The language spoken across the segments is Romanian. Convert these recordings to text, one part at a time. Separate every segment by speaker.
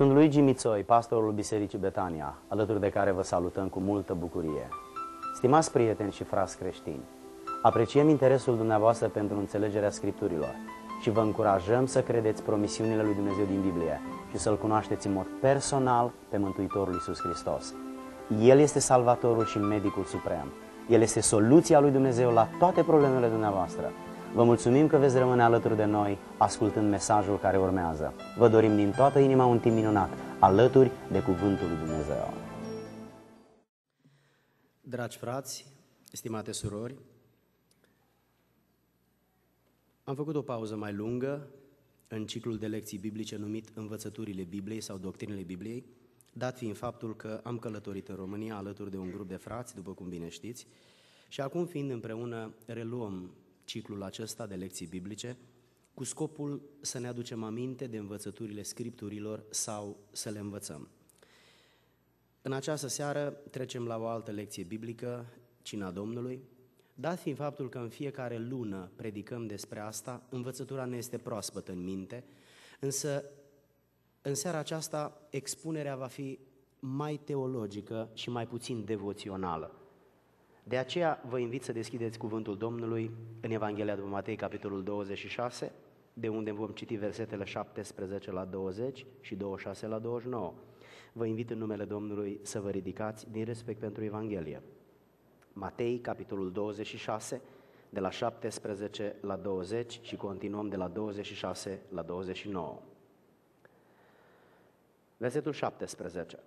Speaker 1: Sunt Luigi Mițoi, pastorul Bisericii Betania, alături de care vă salutăm cu multă bucurie. Stimați prieteni și frați creștini, apreciem interesul dumneavoastră pentru înțelegerea Scripturilor și vă încurajăm să credeți promisiunile lui Dumnezeu din Biblie și să-L cunoașteți în mod personal pe Mântuitorul Iisus Hristos. El este Salvatorul și Medicul Suprem. El este soluția lui Dumnezeu la toate problemele dumneavoastră. Vă mulțumim că veți rămâne alături de noi ascultând mesajul care urmează. Vă dorim din toată inima un timp minunat, alături de Cuvântul lui Dumnezeu.
Speaker 2: Dragi frați, stimate surori, am făcut o pauză mai lungă în ciclul de lecții biblice numit Învățăturile Bibliei sau Doctrinele Bibliei, dat fiind faptul că am călătorit în România alături de un grup de frați, după cum bine știți, și acum fiind împreună reluăm ciclul acesta de lecții biblice cu scopul să ne aducem aminte de învățăturile scripturilor sau să le învățăm. În această seară trecem la o altă lecție biblică, Cina Domnului, dat fiind faptul că în fiecare lună predicăm despre asta, învățătura ne este proaspătă în minte, însă în seara aceasta expunerea va fi mai teologică și mai puțin devoțională. De aceea vă invit să deschideți cuvântul Domnului în Evanghelia după Matei, capitolul 26, de unde vom citi versetele 17 la 20 și 26 la 29. Vă invit în numele Domnului să vă ridicați din respect pentru Evanghelie. Matei, capitolul 26, de la 17 la 20 și continuăm de la 26 la 29. Versetul 17.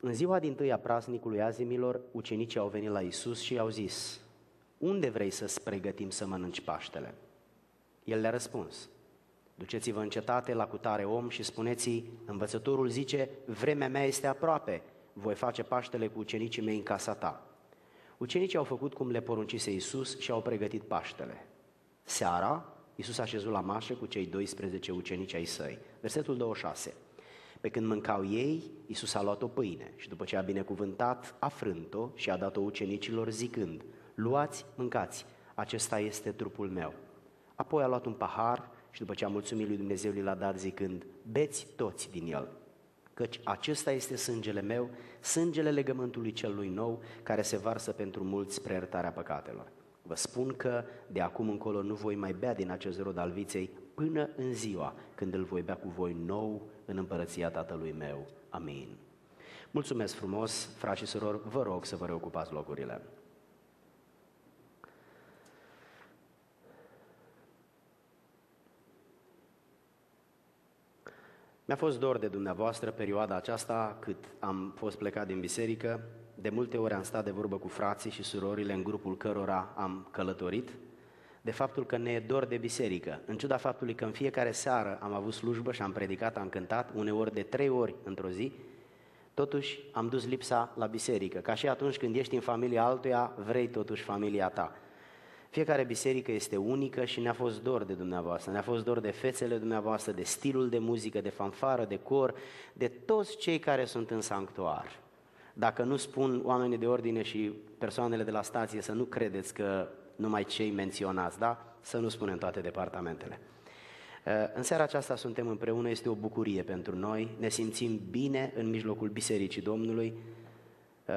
Speaker 2: În ziua din tâi a praznicului azimilor, ucenicii au venit la Isus și i-au zis, Unde vrei să-ți pregătim să mănânci Paștele? El le-a răspuns, Duceți-vă în cetate la cutare om și spuneți învățătorul zice, vremea mea este aproape, voi face Paștele cu ucenicii mei în casa ta. Ucenicii au făcut cum le poruncise Isus și au pregătit Paștele. Seara, Isus a șezut la mașă cu cei 12 ucenici ai săi. Versetul 26. Pe când mâncau ei, Iisus a luat o pâine și după ce a binecuvântat, a frânt-o și a dat-o ucenicilor zicând, luați, mâncați, acesta este trupul meu. Apoi a luat un pahar și după ce a mulțumit lui Dumnezeu, l-a dat zicând, beți toți din el, căci acesta este sângele meu, sângele legământului celui nou, care se varsă pentru mulți spre iertarea păcatelor. Vă spun că de acum încolo nu voi mai bea din acest rod al viței până în ziua când îl voi bea cu voi nou în împărăția Tatălui meu. Amin. Mulțumesc frumos, frați și surori, vă rog să vă reocupați locurile. Mi-a fost dor de dumneavoastră perioada aceasta cât am fost plecat din biserică. De multe ori am stat de vorbă cu frații și surorile în grupul cărora am călătorit de faptul că ne e dor de biserică, în ciuda faptului că în fiecare seară am avut slujbă și am predicat, am cântat, uneori de trei ori într-o zi, totuși am dus lipsa la biserică, ca și atunci când ești în familia altuia, vrei totuși familia ta. Fiecare biserică este unică și ne-a fost dor de dumneavoastră, ne-a fost dor de fețele dumneavoastră, de stilul de muzică, de fanfară, de cor, de toți cei care sunt în sanctuar. Dacă nu spun oamenii de ordine și persoanele de la stație să nu credeți că numai cei menționați, da? Să nu spunem toate departamentele. Uh, în seara aceasta suntem împreună, este o bucurie pentru noi, ne simțim bine în mijlocul Bisericii Domnului uh,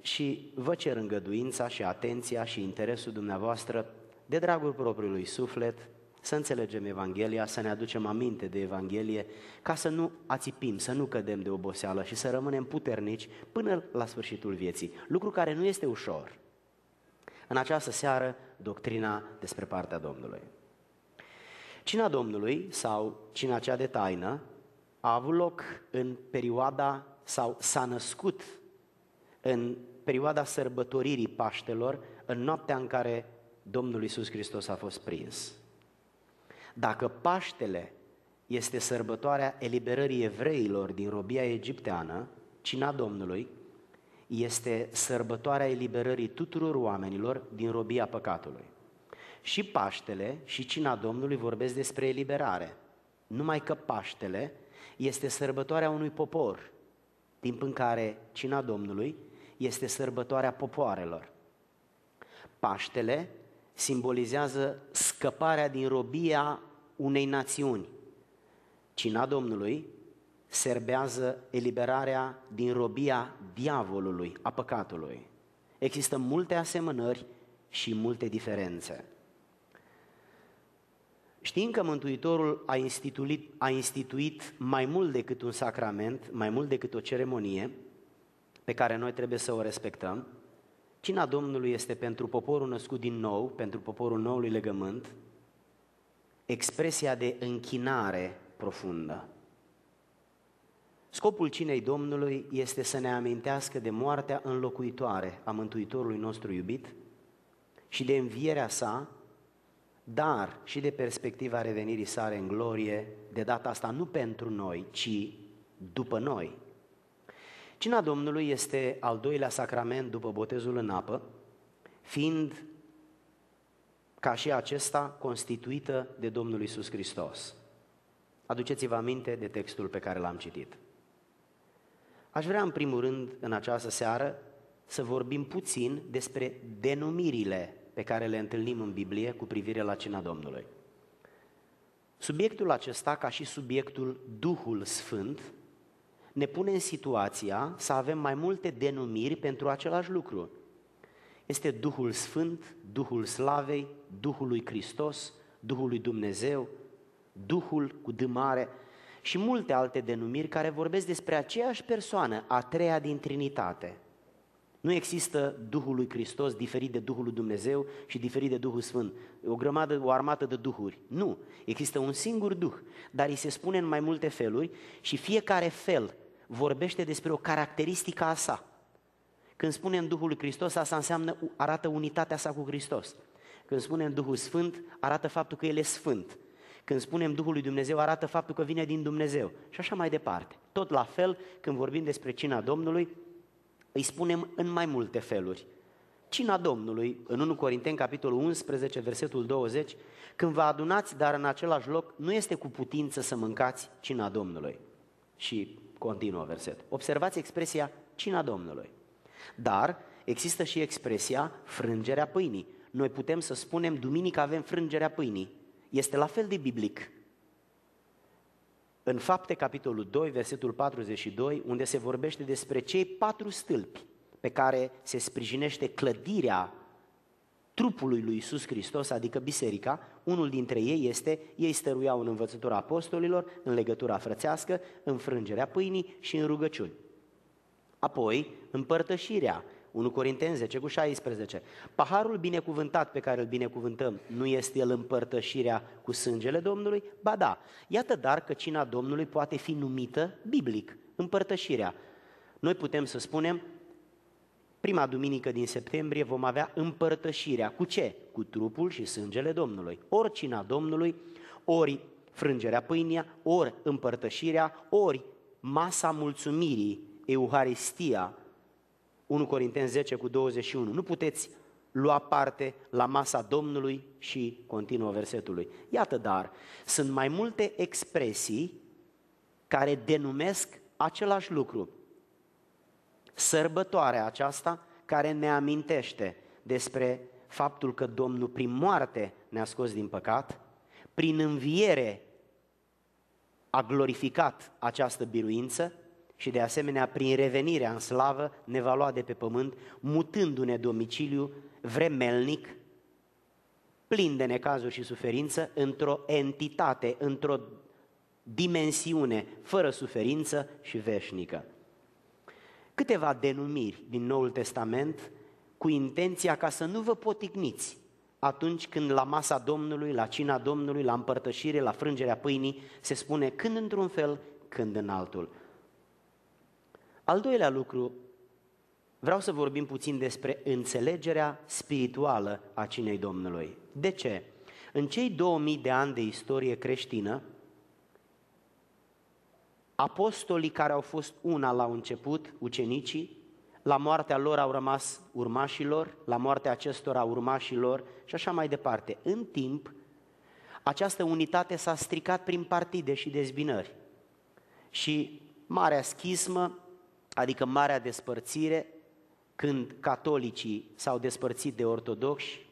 Speaker 2: și vă cer îngăduința și atenția și interesul dumneavoastră de dragul propriului suflet, să înțelegem Evanghelia, să ne aducem aminte de Evanghelie, ca să nu ațipim, să nu cădem de oboseală și să rămânem puternici până la sfârșitul vieții. Lucru care nu este ușor. În această seară, doctrina despre partea Domnului. Cina Domnului, sau cina cea de taină, a avut loc în perioada, sau s-a născut în perioada sărbătoririi Paștelor, în noaptea în care Domnul Isus Hristos a fost prins. Dacă Paștele este sărbătoarea eliberării evreilor din robia egipteană, cina Domnului este sărbătoarea eliberării tuturor oamenilor din robia păcatului. Și Paștele și Cina Domnului vorbesc despre eliberare. Numai că Paștele este sărbătoarea unui popor, timp în care Cina Domnului este sărbătoarea popoarelor. Paștele simbolizează scăparea din robia unei națiuni. Cina Domnului serbează eliberarea din robia diavolului, a păcatului. Există multe asemănări și multe diferențe. Știm că Mântuitorul a instituit, a instituit mai mult decât un sacrament, mai mult decât o ceremonie pe care noi trebuie să o respectăm. Cina Domnului este pentru poporul născut din nou, pentru poporul noului legământ, expresia de închinare profundă. Scopul cinei Domnului este să ne amintească de moartea înlocuitoare a Mântuitorului nostru iubit și de învierea sa, dar și de perspectiva revenirii sale în glorie, de data asta nu pentru noi, ci după noi. Cina Domnului este al doilea sacrament după botezul în apă, fiind ca și acesta constituită de Domnul Isus Hristos. Aduceți-vă aminte de textul pe care l-am citit. Aș vrea, în primul rând, în această seară, să vorbim puțin despre denumirile pe care le întâlnim în Biblie cu privire la cina Domnului. Subiectul acesta, ca și subiectul Duhul Sfânt, ne pune în situația să avem mai multe denumiri pentru același lucru. Este Duhul Sfânt, Duhul Slavei, Duhul lui Hristos, Duhul lui Dumnezeu, Duhul cu D mare și multe alte denumiri care vorbesc despre aceeași persoană, a treia din Trinitate. Nu există Duhul lui Hristos diferit de Duhul lui Dumnezeu și diferit de Duhul Sfânt. O grămadă, o armată de duhuri. Nu. Există un singur Duh, dar îi se spune în mai multe feluri și fiecare fel vorbește despre o caracteristică a sa. Când spunem Duhul lui Hristos, asta înseamnă, arată unitatea sa cu Hristos. Când spunem Duhul Sfânt, arată faptul că El e Sfânt. Când spunem Duhul lui Dumnezeu, arată faptul că vine din Dumnezeu. Și așa mai departe. Tot la fel, când vorbim despre cina Domnului, îi spunem în mai multe feluri. Cina Domnului, în 1 Corinteni, capitolul 11, versetul 20, când vă adunați, dar în același loc, nu este cu putință să mâncați cina Domnului. Și continuă verset. Observați expresia cina Domnului. Dar există și expresia frângerea pâinii. Noi putem să spunem, duminică avem frângerea pâinii. Este la fel de biblic. În Fapte, capitolul 2, versetul 42, unde se vorbește despre cei patru stâlpi pe care se sprijinește clădirea trupului lui Isus Hristos, adică biserica, unul dintre ei este, ei stăruiau în învățătura apostolilor, în legătura frățească, în frângerea pâinii și în rugăciuni. Apoi, împărtășirea, 1 Corinteni 10 cu 16. Paharul binecuvântat pe care îl binecuvântăm, nu este el împărtășirea cu sângele Domnului? Ba da. Iată dar că cina Domnului poate fi numită biblic, împărtășirea. Noi putem să spunem, prima duminică din septembrie vom avea împărtășirea. Cu ce? Cu trupul și sângele Domnului. Ori cina Domnului, ori frângerea pâinii, ori împărtășirea, ori masa mulțumirii, Euharistia, 1 Corinteni 10 cu 21. Nu puteți lua parte la masa Domnului și continuă versetului. Iată dar, sunt mai multe expresii care denumesc același lucru. Sărbătoarea aceasta care ne amintește despre faptul că Domnul prin moarte ne-a scos din păcat, prin înviere a glorificat această biruință și de asemenea prin revenirea în slavă ne va lua de pe pământ, mutându-ne domiciliu vremelnic, plin de necazuri și suferință, într-o entitate, într-o dimensiune fără suferință și veșnică. Câteva denumiri din Noul Testament cu intenția ca să nu vă poticniți atunci când la masa Domnului, la cina Domnului, la împărtășire, la frângerea pâinii, se spune când într-un fel, când în altul. Al doilea lucru, vreau să vorbim puțin despre înțelegerea spirituală a cinei Domnului. De ce? În cei 2000 de ani de istorie creștină, apostolii care au fost una la început, ucenicii, la moartea lor au rămas urmașilor, la moartea acestora urmașilor și așa mai departe. În timp, această unitate s-a stricat prin partide și dezbinări. Și marea schismă adică marea despărțire, când catolicii s-au despărțit de ortodoxi,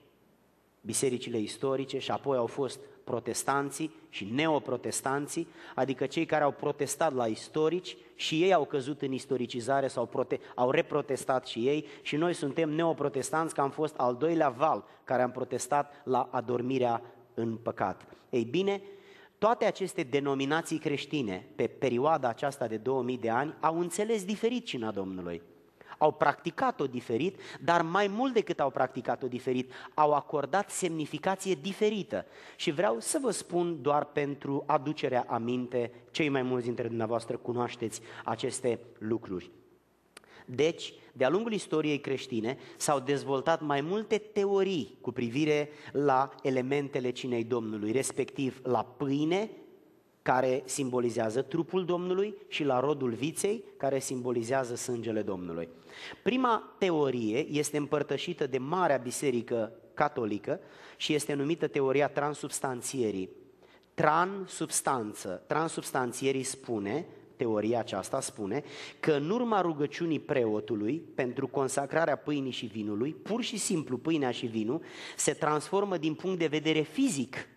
Speaker 2: bisericile istorice și apoi au fost protestanții și neoprotestanții, adică cei care au protestat la istorici și ei au căzut în istoricizare sau prote- au reprotestat și ei și noi suntem neoprotestanți că am fost al doilea val care am protestat la adormirea în păcat. Ei bine, toate aceste denominații creștine pe perioada aceasta de 2000 de ani au înțeles diferit cina Domnului au practicat-o diferit, dar mai mult decât au practicat-o diferit, au acordat semnificație diferită. Și vreau să vă spun doar pentru aducerea aminte, cei mai mulți dintre dumneavoastră cunoașteți aceste lucruri. Deci, de-a lungul istoriei creștine s-au dezvoltat mai multe teorii cu privire la elementele cinei Domnului, respectiv la pâine, care simbolizează trupul Domnului și la rodul viței, care simbolizează sângele Domnului. Prima teorie este împărtășită de Marea Biserică Catolică și este numită teoria transubstanțierii. Transubstanță, transubstanțierii spune, teoria aceasta spune, că în urma rugăciunii preotului pentru consacrarea pâinii și vinului, pur și simplu pâinea și vinul se transformă din punct de vedere fizic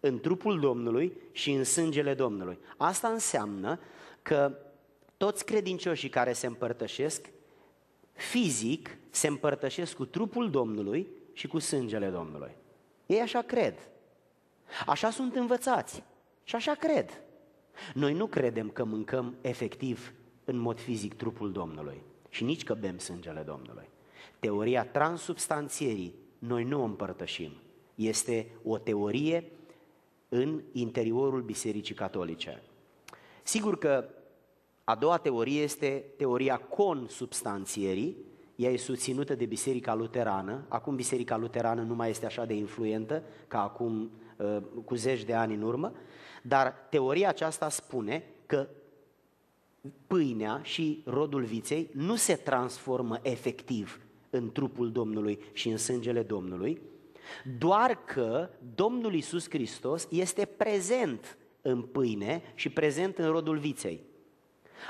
Speaker 2: în trupul Domnului și în sângele Domnului. Asta înseamnă că toți credincioșii care se împărtășesc, fizic, se împărtășesc cu trupul Domnului și cu sângele Domnului. Ei așa cred. Așa sunt învățați și așa cred. Noi nu credem că mâncăm efectiv în mod fizic trupul Domnului și nici că bem sângele Domnului. Teoria transubstanțierii noi nu o împărtășim. Este o teorie în interiorul Bisericii Catolice. Sigur că a doua teorie este teoria consubstanțierii, ea e susținută de Biserica Luterană. Acum Biserica Luterană nu mai este așa de influentă ca acum uh, cu zeci de ani în urmă, dar teoria aceasta spune că pâinea și rodul viței nu se transformă efectiv în trupul Domnului și în sângele Domnului, doar că Domnul Isus Hristos este prezent în pâine și prezent în rodul viței.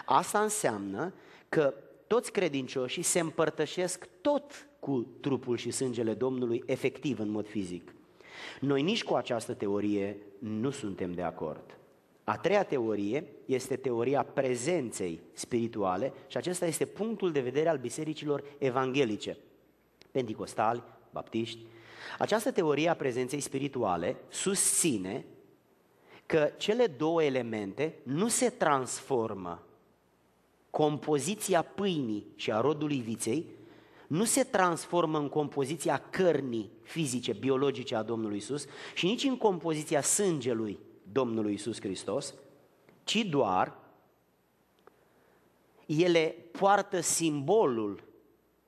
Speaker 2: Asta înseamnă că toți credincioșii se împărtășesc tot cu trupul și sângele Domnului efectiv în mod fizic. Noi nici cu această teorie nu suntem de acord. A treia teorie este teoria prezenței spirituale și acesta este punctul de vedere al bisericilor evanghelice, penticostali, baptiști, această teorie a prezenței spirituale susține că cele două elemente nu se transformă. Compoziția pâinii și a rodului viței nu se transformă în compoziția cărnii fizice, biologice a Domnului Isus și nici în compoziția sângelui Domnului Isus Hristos, ci doar ele poartă simbolul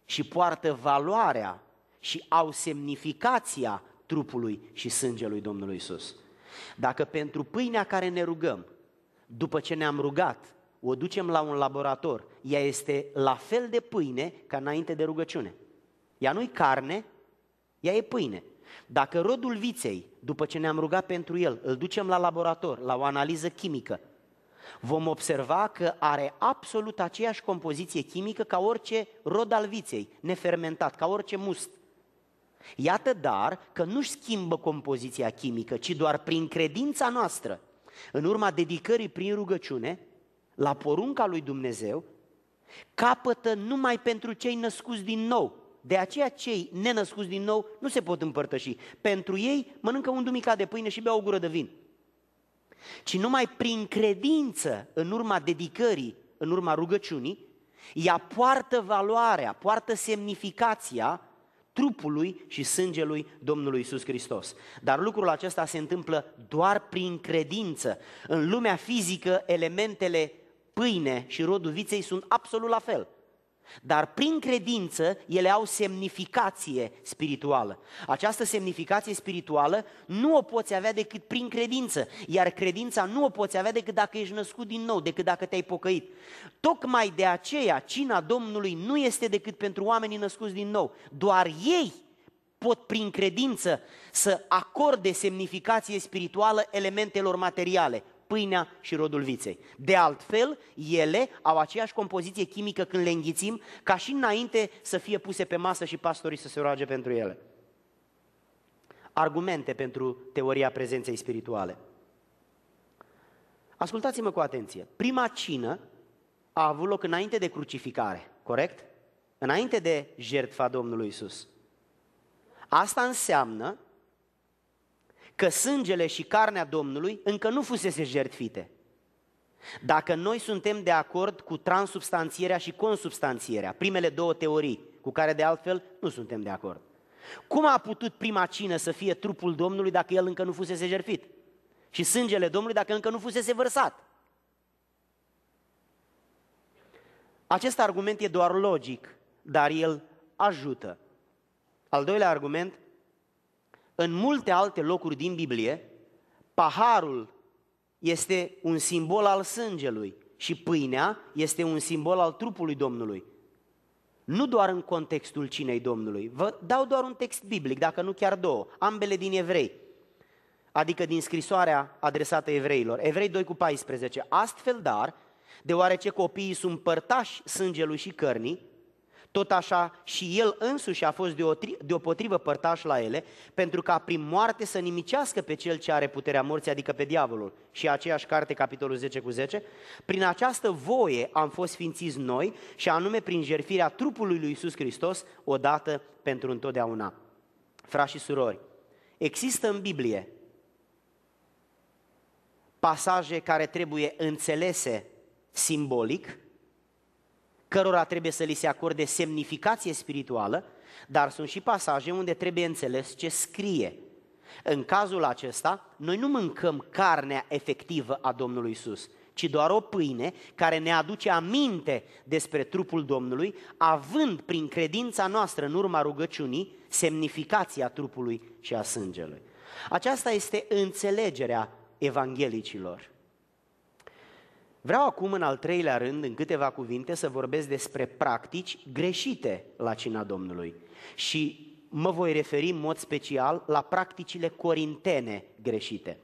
Speaker 2: și poartă valoarea și au semnificația trupului și sângelui Domnului Isus. Dacă pentru pâinea care ne rugăm, după ce ne-am rugat, o ducem la un laborator, ea este la fel de pâine ca înainte de rugăciune. Ea nu-i carne, ea e pâine. Dacă rodul viței, după ce ne-am rugat pentru el, îl ducem la laborator, la o analiză chimică, vom observa că are absolut aceeași compoziție chimică ca orice rod al viței, nefermentat, ca orice must. Iată dar că nu-și schimbă compoziția chimică, ci doar prin credința noastră, în urma dedicării prin rugăciune, la porunca lui Dumnezeu, capătă numai pentru cei născuți din nou. De aceea cei nenăscuți din nou nu se pot împărtăși. Pentru ei mănâncă un dumicat de pâine și bea o gură de vin. Ci numai prin credință, în urma dedicării, în urma rugăciunii, ea poartă valoarea, poartă semnificația trupului și sângelui Domnului Isus Hristos. Dar lucrul acesta se întâmplă doar prin credință. În lumea fizică, elementele pâine și rodul viței sunt absolut la fel. Dar prin credință ele au semnificație spirituală. Această semnificație spirituală nu o poți avea decât prin credință, iar credința nu o poți avea decât dacă ești născut din nou, decât dacă te-ai pocăit. Tocmai de aceea cina Domnului nu este decât pentru oamenii născuți din nou. Doar ei pot prin credință să acorde semnificație spirituală elementelor materiale pâinea și rodul viței. De altfel, ele au aceeași compoziție chimică când le înghițim, ca și înainte să fie puse pe masă și pastorii să se roage pentru ele. argumente pentru teoria prezenței spirituale. Ascultați-mă cu atenție. Prima cină a avut loc înainte de crucificare, corect? Înainte de jertfa Domnului Isus. Asta înseamnă că sângele și carnea Domnului încă nu fusese jertfite. Dacă noi suntem de acord cu transubstanțierea și consubstanțierea, primele două teorii, cu care de altfel nu suntem de acord. Cum a putut prima cină să fie trupul Domnului dacă el încă nu fusese jertfit? Și sângele Domnului dacă încă nu fusese vărsat? Acest argument e doar logic, dar el ajută. Al doilea argument, în multe alte locuri din Biblie, paharul este un simbol al sângelui și pâinea este un simbol al trupului Domnului. Nu doar în contextul cinei Domnului. Vă dau doar un text biblic, dacă nu chiar două, ambele din Evrei, adică din scrisoarea adresată evreilor. Evrei 2 cu 14. Astfel, dar, deoarece copiii sunt părtași sângelui și cărnii, tot așa și el însuși a fost deopotrivă părtaș la ele, pentru ca prin moarte să nimicească pe cel ce are puterea morții, adică pe diavolul. Și aceeași carte, capitolul 10 cu 10, prin această voie am fost ființiți noi și anume prin jertfirea trupului lui Iisus Hristos, odată pentru întotdeauna. Frați și surori, există în Biblie pasaje care trebuie înțelese simbolic, cărora trebuie să li se acorde semnificație spirituală, dar sunt și pasaje unde trebuie înțeles ce scrie. În cazul acesta, noi nu mâncăm carnea efectivă a Domnului Isus, ci doar o pâine care ne aduce aminte despre trupul Domnului, având prin credința noastră în urma rugăciunii semnificația trupului și a sângelui. Aceasta este înțelegerea evanghelicilor. Vreau acum, în al treilea rând, în câteva cuvinte, să vorbesc despre practici greșite la cina Domnului. Și mă voi referi în mod special la practicile corintene greșite.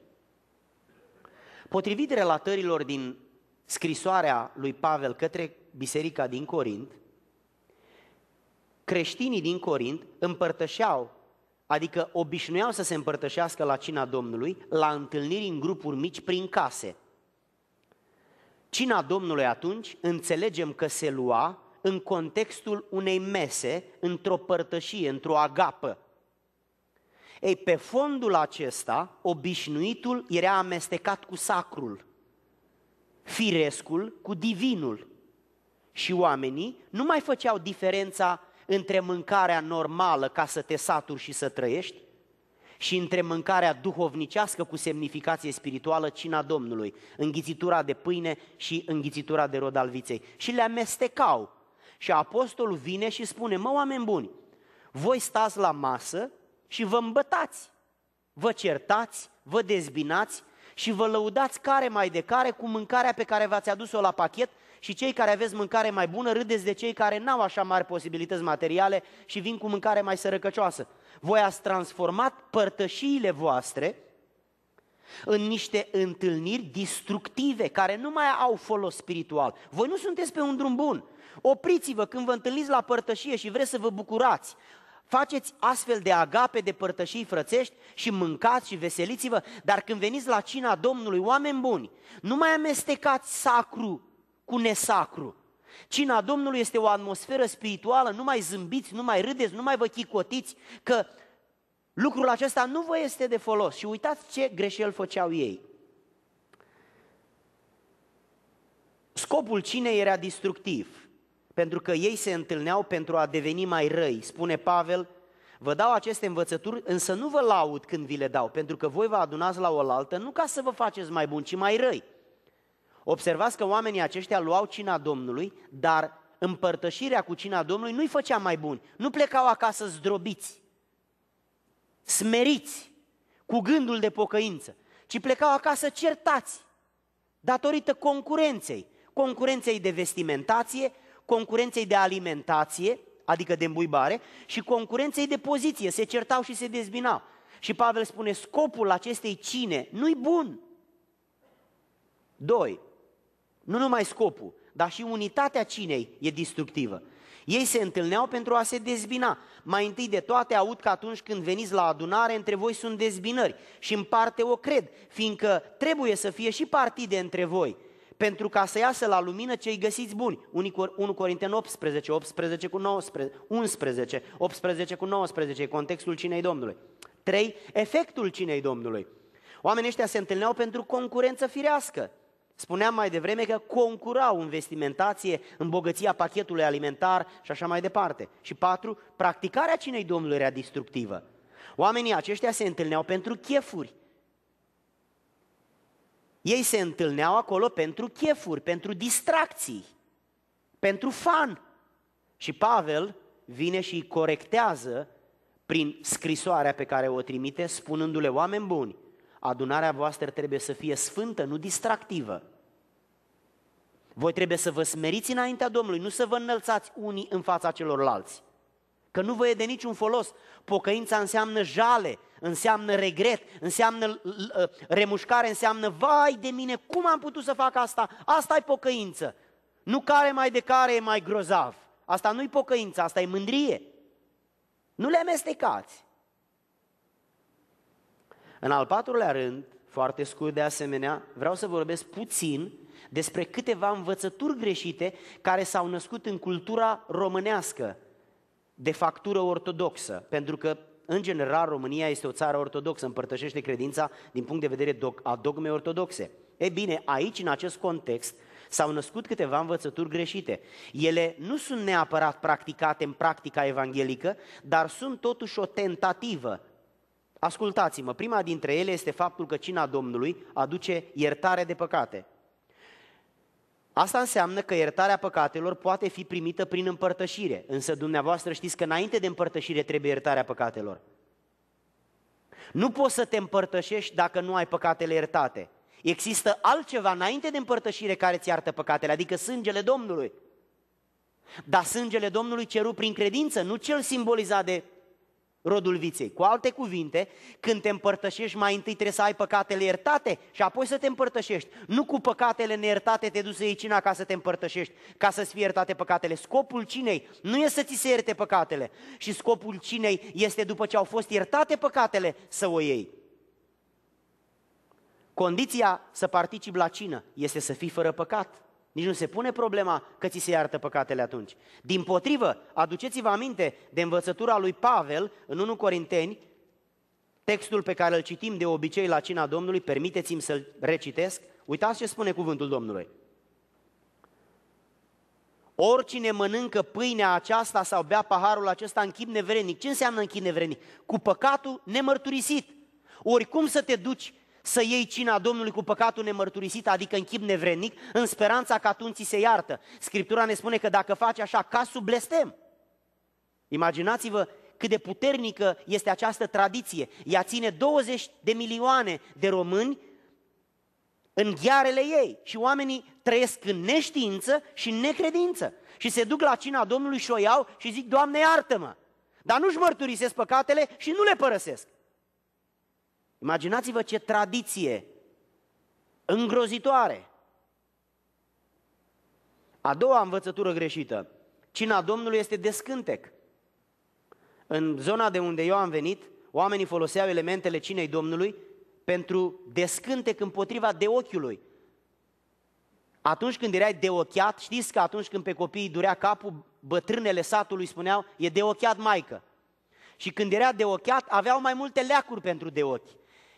Speaker 2: Potrivit relatărilor din scrisoarea lui Pavel către biserica din Corint, creștinii din Corint împărtășeau, adică obișnuiau să se împărtășească la cina Domnului, la întâlniri în grupuri mici prin case – Cina Domnului atunci înțelegem că se lua în contextul unei mese, într-o părtășie, într-o agapă. Ei, pe fondul acesta, obișnuitul era amestecat cu sacrul, firescul cu divinul. Și oamenii nu mai făceau diferența între mâncarea normală ca să te saturi și să trăiești și între mâncarea duhovnicească cu semnificație spirituală, cina Domnului, înghițitura de pâine și înghițitura de rod al viței. Și le amestecau. Și apostolul vine și spune, mă oameni buni, voi stați la masă și vă îmbătați, vă certați, vă dezbinați și vă lăudați care mai de care cu mâncarea pe care v-ați adus-o la pachet și cei care aveți mâncare mai bună râdeți de cei care n-au așa mari posibilități materiale și vin cu mâncare mai sărăcăcioasă. Voi ați transformat părtășiile voastre în niște întâlniri destructive care nu mai au folos spiritual. Voi nu sunteți pe un drum bun. Opriți-vă când vă întâlniți la părtășie și vreți să vă bucurați. Faceți astfel de agape, de părtășii frățești și mâncați și veseliți-vă, dar când veniți la cina Domnului, oameni buni, nu mai amestecați sacru cu nesacru. Cina Domnului este o atmosferă spirituală, nu mai zâmbiți, nu mai râdeți, nu mai vă chicotiți, că lucrul acesta nu vă este de folos. Și uitați ce greșeli făceau ei. Scopul cinei era destructiv, pentru că ei se întâlneau pentru a deveni mai răi. Spune Pavel, vă dau aceste învățături, însă nu vă laud când vi le dau, pentru că voi vă adunați la oaltă, nu ca să vă faceți mai buni, ci mai răi. Observați că oamenii aceștia luau cina Domnului, dar împărtășirea cu cina Domnului nu-i făcea mai buni. Nu plecau acasă zdrobiți, smeriți, cu gândul de pocăință, ci plecau acasă certați, datorită concurenței. Concurenței de vestimentație, concurenței de alimentație, adică de îmbuibare, și concurenței de poziție. Se certau și se dezbinau. Și Pavel spune, scopul acestei cine nu-i bun. Doi, nu numai scopul, dar și unitatea cinei e destructivă. Ei se întâlneau pentru a se dezbina. Mai întâi de toate aud că atunci când veniți la adunare, între voi sunt dezbinări și în parte o cred, fiindcă trebuie să fie și partide între voi, pentru ca să iasă la lumină cei găsiți buni. 1 Corinteni 18, 18 cu 19, 11, 18 cu 19, e contextul cinei Domnului. 3. Efectul cinei Domnului. Oamenii ăștia se întâlneau pentru concurență firească. Spuneam mai devreme că concurau în vestimentație, în bogăția pachetului alimentar și așa mai departe. Și patru, practicarea cinei Domnului era distructivă. Oamenii aceștia se întâlneau pentru chefuri. Ei se întâlneau acolo pentru chefuri, pentru distracții, pentru fan. Și Pavel vine și îi corectează prin scrisoarea pe care o trimite, spunându-le, oameni buni, adunarea voastră trebuie să fie sfântă, nu distractivă. Voi trebuie să vă smeriți înaintea Domnului, nu să vă înălțați unii în fața celorlalți. Că nu vă e de niciun folos. Pocăința înseamnă jale, înseamnă regret, înseamnă ă, remușcare, înseamnă vai de mine, cum am putut să fac asta? Asta e pocăință. Nu care mai de care e mai grozav. Asta nu e pocăință, asta e mândrie. Nu le amestecați. În al patrulea rând, foarte scurt de asemenea, vreau să vorbesc puțin despre câteva învățături greșite care s-au născut în cultura românească de factură ortodoxă, pentru că în general România este o țară ortodoxă, împărtășește credința din punct de vedere a dogmei ortodoxe. E bine, aici, în acest context, s-au născut câteva învățături greșite. Ele nu sunt neapărat practicate în practica evanghelică, dar sunt totuși o tentativă Ascultați-mă, prima dintre ele este faptul că cina Domnului aduce iertare de păcate. Asta înseamnă că iertarea păcatelor poate fi primită prin împărtășire, însă dumneavoastră știți că înainte de împărtășire trebuie iertarea păcatelor. Nu poți să te împărtășești dacă nu ai păcatele iertate. Există altceva înainte de împărtășire care îți iartă păcatele, adică sângele Domnului. Dar sângele Domnului cerut prin credință, nu cel simbolizat de rodul viței. Cu alte cuvinte, când te împărtășești, mai întâi trebuie să ai păcatele iertate și apoi să te împărtășești. Nu cu păcatele neiertate te duci să iei cina ca să te împărtășești, ca să-ți fie iertate păcatele. Scopul cinei nu este să ți se ierte păcatele și scopul cinei este după ce au fost iertate păcatele să o iei. Condiția să participi la cină este să fii fără păcat. Nici nu se pune problema că ți se iartă păcatele atunci. Din potrivă, aduceți-vă aminte de învățătura lui Pavel în 1 Corinteni, textul pe care îl citim de obicei la cina Domnului, permiteți-mi să-l recitesc. Uitați ce spune cuvântul Domnului. Oricine mănâncă pâinea aceasta sau bea paharul acesta în chip nevrenic. Ce înseamnă în chip nevrenic? Cu păcatul nemărturisit. Oricum să te duci să iei cina Domnului cu păcatul nemărturisit, adică în chip nevrednic, în speranța că atunci ți se iartă. Scriptura ne spune că dacă faci așa, ca sub blestem. Imaginați-vă cât de puternică este această tradiție. Ea ține 20 de milioane de români în ghearele ei și oamenii trăiesc în neștiință și în necredință. Și se duc la cina Domnului și o iau și zic, Doamne iartă-mă! Dar nu-și mărturisesc păcatele și nu le părăsesc. Imaginați-vă ce tradiție îngrozitoare. A doua învățătură greșită. Cina Domnului este descântec. În zona de unde eu am venit, oamenii foloseau elementele cinei Domnului pentru descântec împotriva de ochiului. Atunci când erai deochiat, știți că atunci când pe copiii durea capul, bătrânele satului spuneau, e deochiat maică. Și când era deochiat, aveau mai multe leacuri pentru de ochi.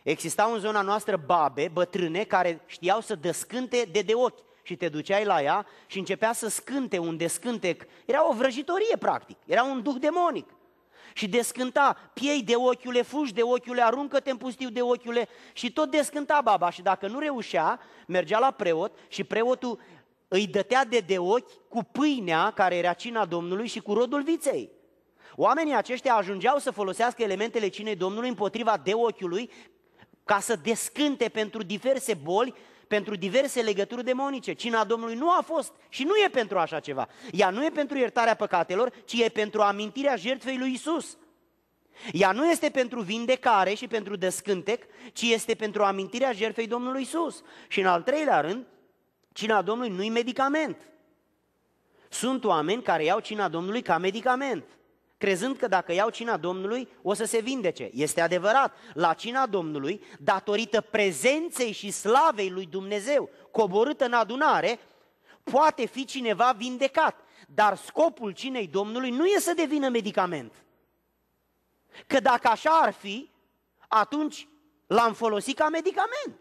Speaker 2: Existau în zona noastră babe, bătrâne, care știau să descânte de de ochi și te duceai la ea și începea să scânte un descântec. Era o vrăjitorie, practic. Era un duh demonic. Și descânta, piei de ochiule, fugi de ochiule, aruncă-te în pustiu de ochiule și tot descânta baba. Și dacă nu reușea, mergea la preot și preotul îi dătea de de ochi cu pâinea care era cina Domnului și cu rodul viței. Oamenii aceștia ajungeau să folosească elementele cinei Domnului împotriva de ochiului ca să descânte pentru diverse boli, pentru diverse legături demonice. Cina Domnului nu a fost și nu e pentru așa ceva. Ea nu e pentru iertarea păcatelor, ci e pentru amintirea jertfei lui Isus. Ea nu este pentru vindecare și pentru descântec, ci este pentru amintirea jertfei Domnului Isus. Și în al treilea rând, cina Domnului nu e medicament. Sunt oameni care iau cina Domnului ca medicament, crezând că dacă iau cina Domnului o să se vindece. Este adevărat, la cina Domnului, datorită prezenței și slavei lui Dumnezeu coborâtă în adunare, poate fi cineva vindecat. Dar scopul cinei Domnului nu e să devină medicament. Că dacă așa ar fi, atunci l-am folosit ca medicament.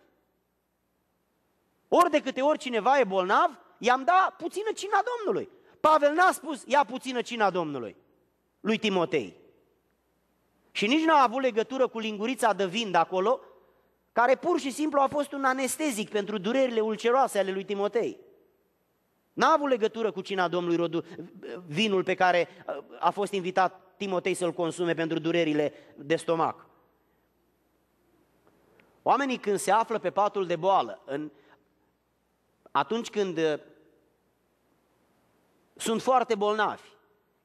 Speaker 2: Ori de câte ori cineva e bolnav, i-am dat puțină cina Domnului. Pavel n-a spus, ia puțină cina Domnului, lui Timotei. Și nici n-a avut legătură cu lingurița de vin de acolo, care pur și simplu a fost un anestezic pentru durerile ulceroase ale lui Timotei. N-a avut legătură cu cina Domnului Rodu, vinul pe care a fost invitat Timotei să-l consume pentru durerile de stomac. Oamenii când se află pe patul de boală, în, atunci când uh, sunt foarte bolnavi,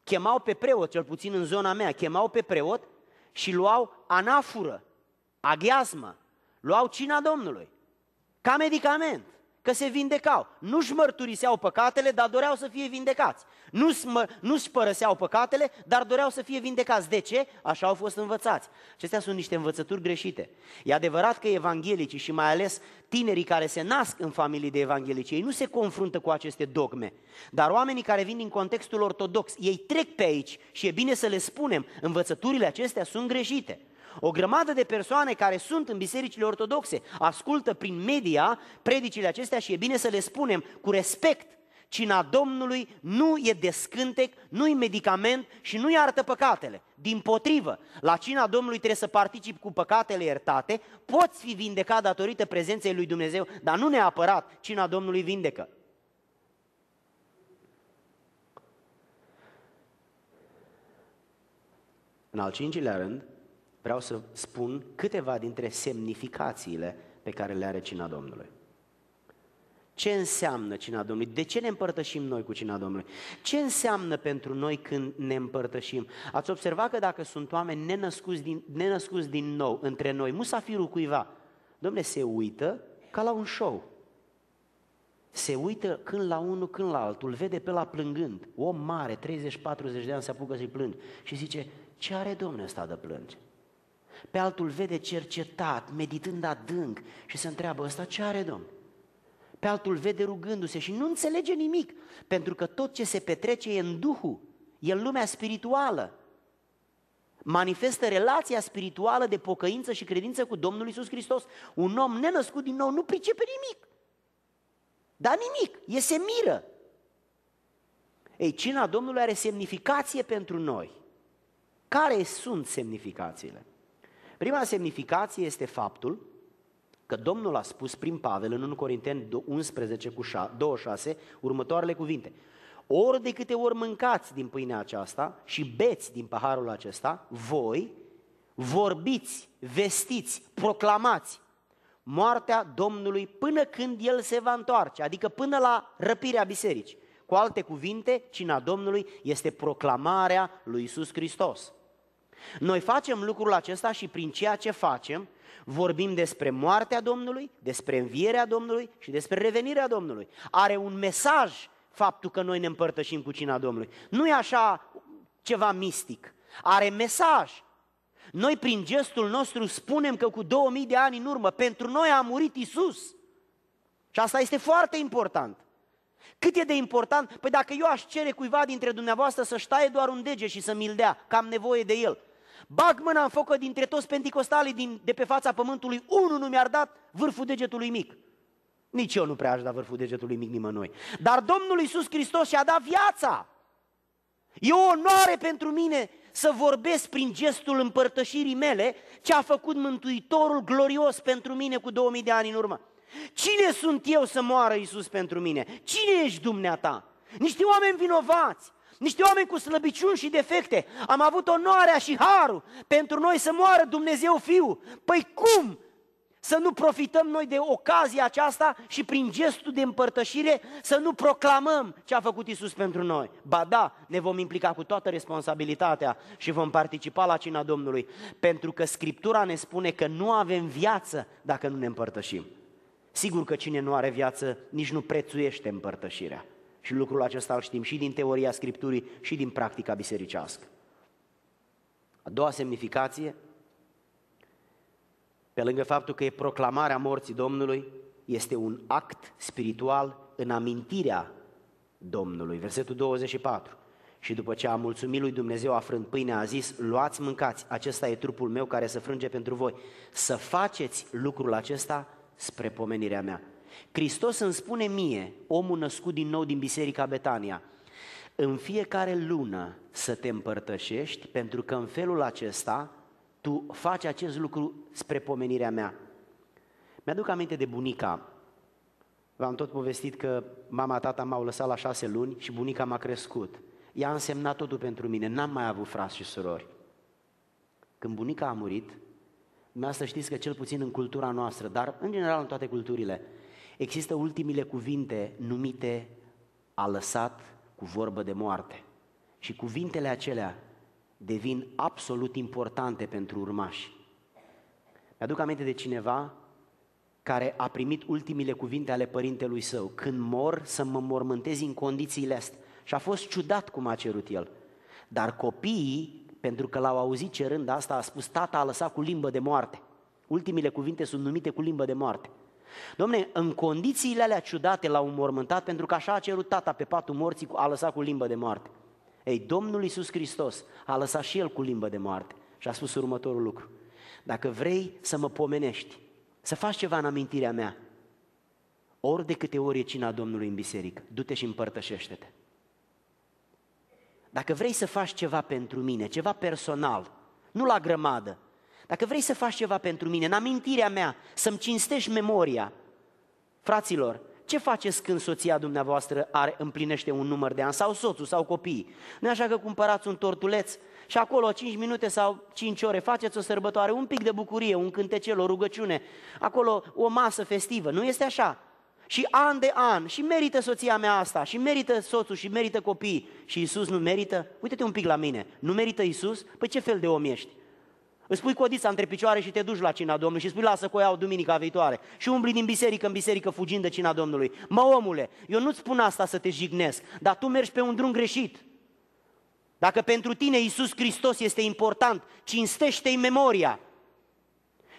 Speaker 2: chemau pe preot, cel puțin în zona mea, chemau pe preot și luau anafură, aghiazmă, luau cina Domnului, ca medicament că se vindecau. Nu-și mărturiseau păcatele, dar doreau să fie vindecați. Nu-și, nu-și părăseau păcatele, dar doreau să fie vindecați. De ce? Așa au fost învățați. Acestea sunt niște învățături greșite. E adevărat că evanghelicii și mai ales tinerii care se nasc în familii de evanghelici, ei nu se confruntă cu aceste dogme. Dar oamenii care vin din contextul ortodox, ei trec pe aici și e bine să le spunem, învățăturile acestea sunt greșite. O grămadă de persoane care sunt în bisericile ortodoxe ascultă prin media predicile acestea și e bine să le spunem cu respect. Cina Domnului nu e descântec, nu e medicament și nu iartă păcatele. Din potrivă, la cina Domnului trebuie să participi cu păcatele iertate, poți fi vindecat datorită prezenței lui Dumnezeu, dar nu neapărat cina Domnului vindecă. În al cincilea rând, vreau să spun câteva dintre semnificațiile pe care le are cina Domnului. Ce înseamnă cina Domnului? De ce ne împărtășim noi cu cina Domnului? Ce înseamnă pentru noi când ne împărtășim? Ați observat că dacă sunt oameni nenăscuți din, nenăscuți din nou între noi, musafirul cuiva, domne, se uită ca la un show. Se uită când la unul, când la altul, vede pe la plângând. Om mare, 30-40 de ani se apucă să-i plânge și zice, ce are domnul ăsta de plânge? Pe altul vede cercetat, meditând adânc și se întreabă, ăsta ce are, domn? Pe altul vede rugându-se și nu înțelege nimic, pentru că tot ce se petrece e în Duhul, e în lumea spirituală. Manifestă relația spirituală de pocăință și credință cu Domnul Isus Hristos. Un om nenăscut din nou nu pricepe nimic. Dar nimic, e se miră. Ei, cina Domnului are semnificație pentru noi. Care sunt semnificațiile? Prima semnificație este faptul că Domnul a spus prin Pavel în 1 Corinteni 11 cu 26 următoarele cuvinte. Ori de câte ori mâncați din pâinea aceasta și beți din paharul acesta, voi vorbiți, vestiți, proclamați moartea Domnului până când El se va întoarce, adică până la răpirea bisericii. Cu alte cuvinte, cina Domnului este proclamarea lui Isus Hristos. Noi facem lucrul acesta și prin ceea ce facem vorbim despre moartea Domnului, despre învierea Domnului și despre revenirea Domnului. Are un mesaj faptul că noi ne împărtășim cu cina Domnului. Nu e așa ceva mistic. Are mesaj. Noi prin gestul nostru spunem că cu 2000 de ani în urmă pentru noi a murit Isus. Și asta este foarte important. Cât e de important? Păi dacă eu aș cere cuiva dintre dumneavoastră să-și ștaie doar un dege și să mi-l dea, că am nevoie de el, Bag mâna în focă dintre toți penticostalii din, de pe fața pământului, unul nu mi-ar dat vârful degetului mic. Nici eu nu prea aș da vârful degetului mic nimănui. Dar Domnul Iisus Hristos și-a dat viața. E o onoare pentru mine să vorbesc prin gestul împărtășirii mele ce a făcut Mântuitorul glorios pentru mine cu 2000 de ani în urmă. Cine sunt eu să moară Iisus pentru mine? Cine ești dumneata? Niște oameni vinovați, niște oameni cu slăbiciuni și defecte. Am avut onoarea și harul pentru noi să moară Dumnezeu Fiu. Păi cum? Să nu profităm noi de ocazia aceasta și prin gestul de împărtășire să nu proclamăm ce a făcut Isus pentru noi. Ba da, ne vom implica cu toată responsabilitatea și vom participa la cina Domnului, pentru că Scriptura ne spune că nu avem viață dacă nu ne împărtășim. Sigur că cine nu are viață nici nu prețuiește împărtășirea. Și lucrul acesta îl știm și din teoria Scripturii și din practica bisericească. A doua semnificație, pe lângă faptul că e proclamarea morții Domnului, este un act spiritual în amintirea Domnului. Versetul 24. Și după ce a mulțumit lui Dumnezeu afrând pâinea, a zis, luați, mâncați, acesta e trupul meu care se frânge pentru voi. Să faceți lucrul acesta spre pomenirea mea. Hristos îmi spune mie, omul născut din nou din Biserica Betania, în fiecare lună să te împărtășești, pentru că în felul acesta tu faci acest lucru spre pomenirea mea. Mi-aduc aminte de bunica. V-am tot povestit că mama, tata m-au lăsat la șase luni și bunica m-a crescut. Ea a însemnat totul pentru mine, n-am mai avut frați și surori. Când bunica a murit, să știți că cel puțin în cultura noastră, dar în general în toate culturile, există ultimile cuvinte numite a lăsat cu vorbă de moarte. Și cuvintele acelea devin absolut importante pentru urmași. Mi-aduc aminte de cineva care a primit ultimile cuvinte ale părintelui său. Când mor, să mă mormântezi în condițiile astea. Și a fost ciudat cum a cerut el. Dar copiii, pentru că l-au auzit cerând asta, a spus, tata a lăsat cu limbă de moarte. Ultimile cuvinte sunt numite cu limbă de moarte. Domne, în condițiile alea ciudate l-au înmormântat pentru că așa a cerut tata pe patul morții, a lăsat cu limbă de moarte. Ei, Domnul Iisus Hristos a lăsat și El cu limbă de moarte și a spus următorul lucru. Dacă vrei să mă pomenești, să faci ceva în amintirea mea, ori de câte ori e cina Domnului în biserică, du-te și împărtășește-te. Dacă vrei să faci ceva pentru mine, ceva personal, nu la grămadă, dacă vrei să faci ceva pentru mine, în amintirea mea, să-mi cinstești memoria, fraților, ce faceți când soția dumneavoastră are, împlinește un număr de ani, sau soțul, sau copiii? Nu așa că cumpărați un tortuleț și acolo 5 minute sau 5 ore faceți o sărbătoare, un pic de bucurie, un cântecel, o rugăciune, acolo o masă festivă, nu este așa? Și an de an, și merită soția mea asta, și merită soțul, și merită copiii. Și Isus nu merită? Uite-te un pic la mine. Nu merită Isus? Păi ce fel de om ești? Îți pui codița între picioare și te duci la cina Domnului și spui lasă cu iau duminica viitoare. Și umbli din biserică în biserică fugind de cina Domnului. Mă omule, eu nu-ți spun asta să te jignesc, dar tu mergi pe un drum greșit. Dacă pentru tine Isus Hristos este important, cinstește-i memoria.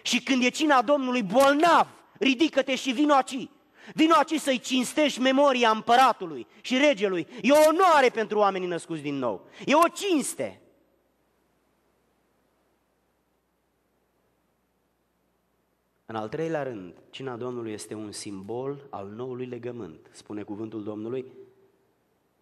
Speaker 2: Și când e cina Domnului bolnav, ridică-te și vino aici. Vino aici să-i cinstești memoria împăratului și regelui. E o onoare pentru oamenii născuți din nou. E o cinste. În al treilea rând, cina Domnului este un simbol al noului legământ, spune cuvântul Domnului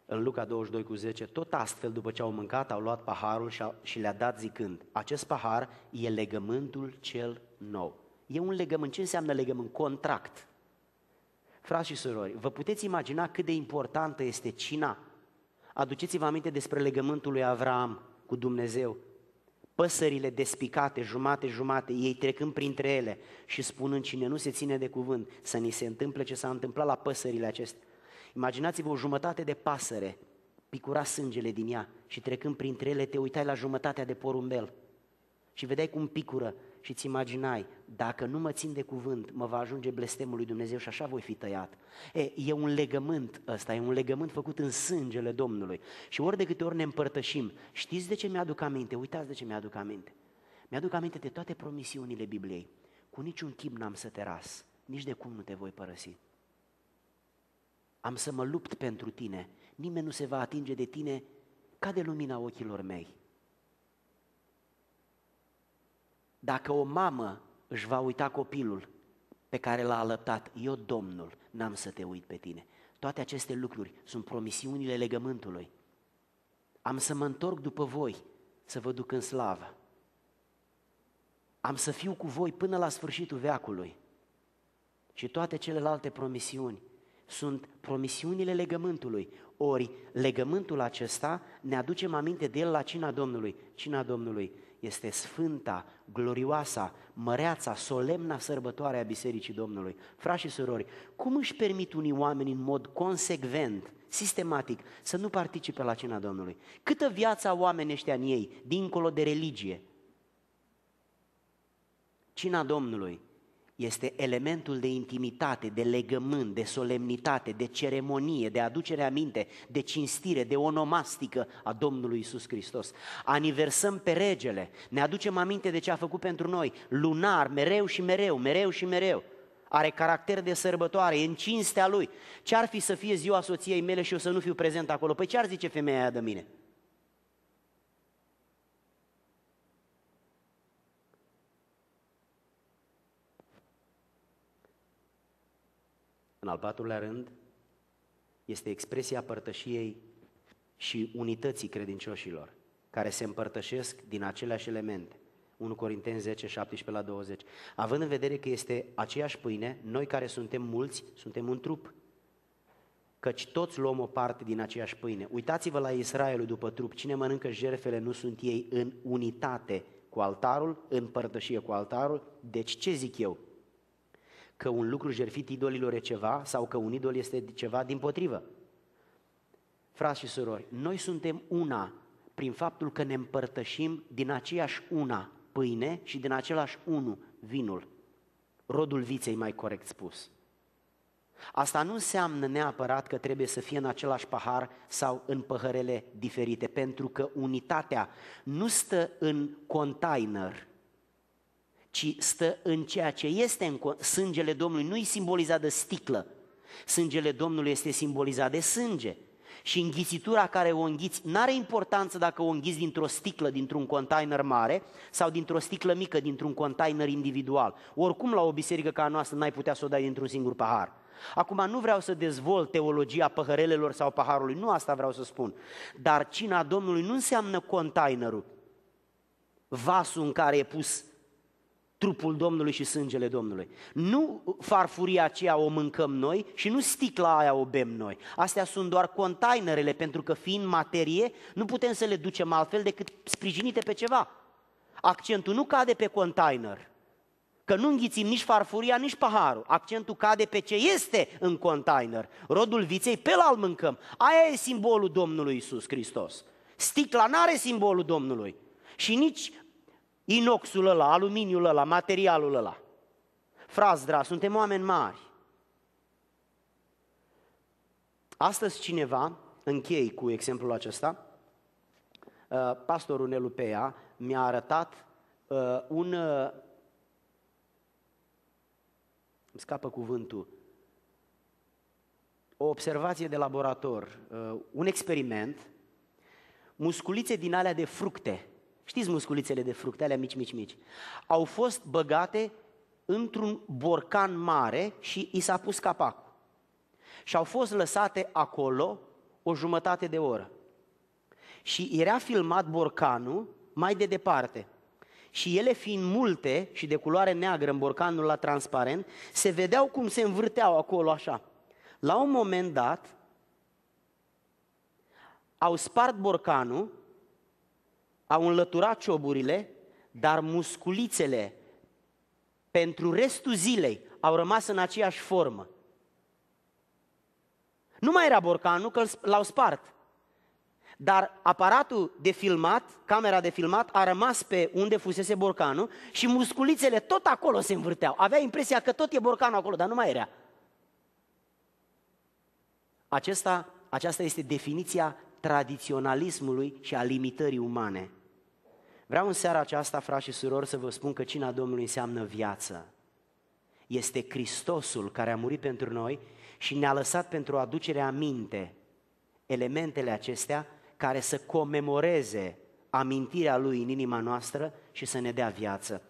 Speaker 2: în Luca 22 cu 10, tot astfel, după ce au mâncat, au luat paharul și le-a dat zicând, acest pahar e legământul cel nou. E un legământ. Ce înseamnă legământ? Contract. Frați și surori, vă puteți imagina cât de importantă este cina? Aduceți-vă aminte despre legământul lui Avram cu Dumnezeu. Păsările despicate, jumate-jumate, ei trecând printre ele și spunând cine nu se ține de cuvânt, să ni se întâmple ce s-a întâmplat la păsările acestea. Imaginați-vă o jumătate de pasăre, picura sângele din ea și trecând printre ele te uitai la jumătatea de porumbel și vedeai cum picură și îți imaginai, dacă nu mă țin de cuvânt, mă va ajunge blestemul lui Dumnezeu și așa voi fi tăiat. E, e un legământ ăsta, e un legământ făcut în sângele Domnului. Și ori de câte ori ne împărtășim, știți de ce mi-aduc aminte? Uitați de ce mi-aduc aminte. Mi-aduc aminte de toate promisiunile Bibliei. Cu niciun chip n-am să te ras, nici de cum nu te voi părăsi. Am să mă lupt pentru tine, nimeni nu se va atinge de tine ca de lumina ochilor mei. Dacă o mamă își va uita copilul pe care l-a alăptat, eu, Domnul, n-am să te uit pe tine. Toate aceste lucruri sunt promisiunile legământului. Am să mă întorc după voi, să vă duc în slavă. Am să fiu cu voi până la sfârșitul veacului. Și toate celelalte promisiuni sunt promisiunile legământului. Ori legământul acesta ne aducem aminte de el la cina Domnului. Cina Domnului este sfânta, glorioasa, măreața, solemna sărbătoare a Bisericii Domnului. Frați și surori, cum își permit unii oameni în mod consecvent, sistematic, să nu participe la cina Domnului? Câtă viața oamenii ăștia în ei, dincolo de religie? Cina Domnului este elementul de intimitate, de legământ, de solemnitate, de ceremonie, de aducere aminte, de cinstire, de onomastică a Domnului Isus Hristos. Aniversăm pe regele, ne aducem aminte de ce a făcut pentru noi, lunar, mereu și mereu, mereu și mereu. Are caracter de sărbătoare, e în cinstea lui. Ce ar fi să fie ziua soției mele și eu să nu fiu prezent acolo? Păi ce ar zice femeia aia de mine? În al patrulea rând, este expresia părtășiei și unității credincioșilor, care se împărtășesc din aceleași elemente. 1 Corinteni 10, 17 la 20. Având în vedere că este aceeași pâine, noi care suntem mulți, suntem un trup. Căci toți luăm o parte din aceeași pâine. Uitați-vă la Israelul după trup. Cine mănâncă jerfele nu sunt ei în unitate cu altarul, în părtășie cu altarul. Deci ce zic eu? Că un lucru jertfit idolilor e ceva sau că un idol este ceva din potrivă. Frați și surori, noi suntem una prin faptul că ne împărtășim din aceeași una pâine și din același unu vinul. Rodul viței, mai corect spus. Asta nu înseamnă neapărat că trebuie să fie în același pahar sau în păhărele diferite, pentru că unitatea nu stă în container, ci stă în ceea ce este în sângele Domnului. Nu-i simbolizat de sticlă. Sângele Domnului este simbolizat de sânge. Și înghițitura care o înghiți, n-are importanță dacă o înghiți dintr-o sticlă, dintr-un container mare sau dintr-o sticlă mică, dintr-un container individual. Oricum la o biserică ca a noastră n-ai putea să o dai dintr-un singur pahar. Acum nu vreau să dezvolt teologia păhărelelor sau paharului, nu asta vreau să spun. Dar cina Domnului nu înseamnă containerul, vasul în care e pus trupul Domnului și sângele Domnului. Nu farfuria aceea o mâncăm noi și nu sticla aia o bem noi. Astea sunt doar containerele, pentru că fiind materie, nu putem să le ducem altfel decât sprijinite pe ceva. Accentul nu cade pe container, că nu înghițim nici farfuria, nici paharul. Accentul cade pe ce este în container. Rodul viței, pe la mâncăm. Aia e simbolul Domnului Isus Hristos. Sticla n-are simbolul Domnului. Și nici inoxul ăla, aluminiul ăla, materialul ăla. Frați, dragi, suntem oameni mari. Astăzi cineva, închei cu exemplul acesta, uh, pastorul Nelu Pea mi-a arătat uh, un, uh, îmi scapă cuvântul, o observație de laborator, un experiment, musculițe din alea de fructe, Știți musculițele de fructe, alea mici, mici, mici. Au fost băgate într-un borcan mare și i s-a pus capacul. Și au fost lăsate acolo o jumătate de oră. Și era filmat borcanul mai de departe. Și ele fiind multe și de culoare neagră în borcanul la transparent, se vedeau cum se învârteau acolo așa. La un moment dat, au spart borcanul au înlăturat cioburile, dar musculițele pentru restul zilei au rămas în aceeași formă. Nu mai era borcanul, că l-au spart. Dar aparatul de filmat, camera de filmat, a rămas pe unde fusese borcanul și musculițele tot acolo se învârteau. Avea impresia că tot e borcanul acolo, dar nu mai era. Acesta, aceasta este definiția tradiționalismului și a limitării umane. Vreau în seara aceasta, frați și surori, să vă spun că cina Domnului înseamnă viață. Este Hristosul care a murit pentru noi și ne-a lăsat pentru aducerea aminte elementele acestea care să comemoreze amintirea Lui în inima noastră și să ne dea viață.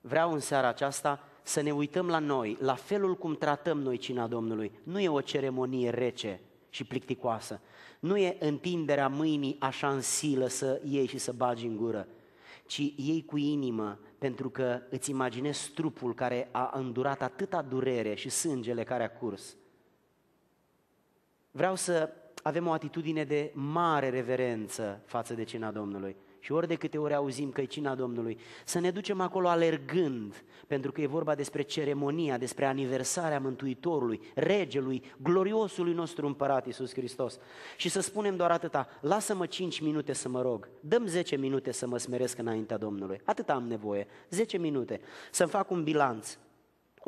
Speaker 2: Vreau în seara aceasta să ne uităm la noi, la felul cum tratăm noi cina Domnului. Nu e o ceremonie rece și plicticoasă, nu e întinderea mâinii așa în silă să iei și să bagi în gură, ci iei cu inimă, pentru că îți imaginezi trupul care a îndurat atâta durere și sângele care a curs. Vreau să avem o atitudine de mare reverență față de cina Domnului și ori de câte ori auzim că e cina Domnului, să ne ducem acolo alergând, pentru că e vorba despre ceremonia, despre aniversarea Mântuitorului, Regelui, gloriosului nostru împărat Iisus Hristos. Și să spunem doar atâta, lasă-mă 5 minute să mă rog, dăm 10 minute să mă smeresc înaintea Domnului, atât am nevoie, 10 minute, să-mi fac un bilanț,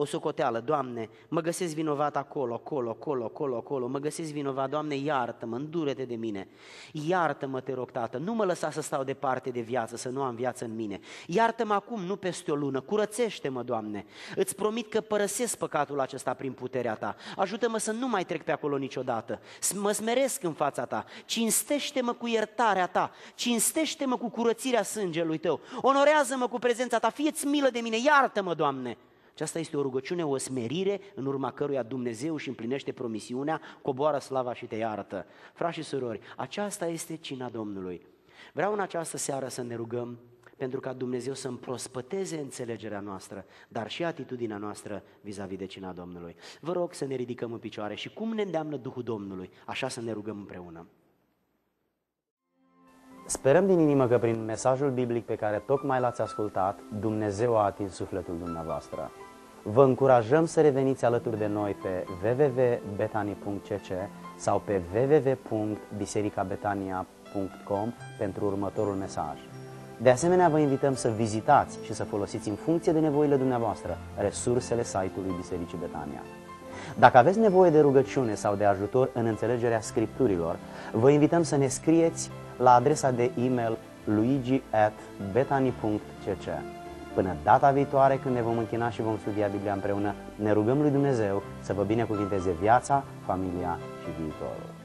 Speaker 2: o socoteală, Doamne, mă găsesc vinovat acolo, acolo, acolo, acolo, acolo, mă găsesc vinovat, Doamne, iartă-mă, îndurete de mine, iartă-mă, te rog, Tată, nu mă lăsa să stau departe de viață, să nu am viață în mine, iartă-mă acum, nu peste o lună, curățește-mă, Doamne, îți promit că părăsesc păcatul acesta prin puterea Ta, ajută-mă să nu mai trec pe acolo niciodată, mă smeresc în fața Ta, cinstește-mă cu iertarea Ta, cinstește-mă cu curățirea sângelui Tău, onorează-mă cu prezența Ta, fie-ți milă de mine, iartă-mă, Doamne, aceasta este o rugăciune, o smerire în urma căruia Dumnezeu își împlinește promisiunea, coboară slava și te iartă. Frați și surori, aceasta este cina Domnului. Vreau în această seară să ne rugăm pentru ca Dumnezeu să împrospăteze înțelegerea noastră, dar și atitudinea noastră vis-a-vis de cina Domnului. Vă rog să ne ridicăm în picioare și cum ne îndeamnă Duhul Domnului, așa să ne rugăm împreună.
Speaker 1: Sperăm din inimă că prin mesajul biblic pe care tocmai l-ați ascultat, Dumnezeu a atins sufletul dumneavoastră. Vă încurajăm să reveniți alături de noi pe www.betani.cc sau pe www.bisericabetania.com pentru următorul mesaj. De asemenea, vă invităm să vizitați și să folosiți în funcție de nevoile dumneavoastră resursele site-ului Bisericii Betania. Dacă aveți nevoie de rugăciune sau de ajutor în înțelegerea scripturilor, vă invităm să ne scrieți la adresa de e-mail luigi.betani.cc. Până data viitoare când ne vom închina și vom studia Biblia împreună, ne rugăm lui Dumnezeu să vă binecuvinteze viața, familia și viitorul.